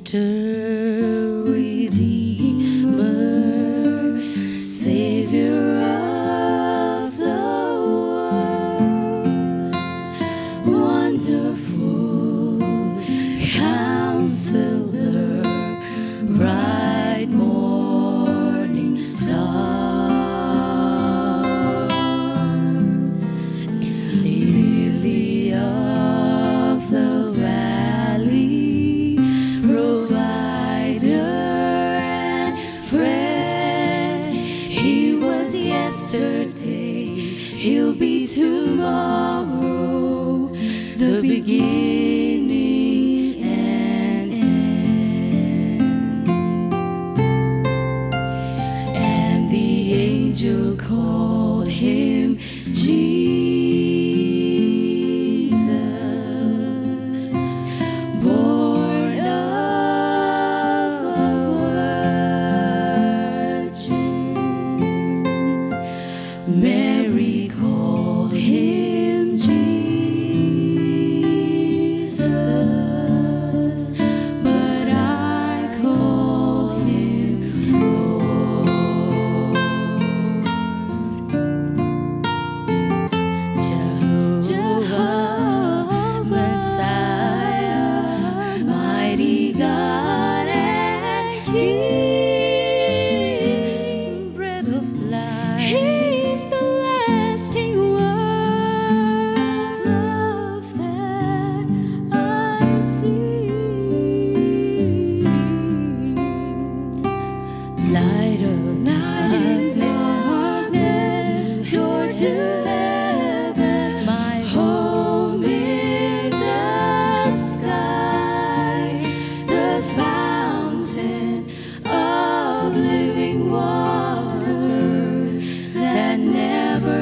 sister. yesterday, he'll be tomorrow, the beginning and end. And the angel called him Jesus.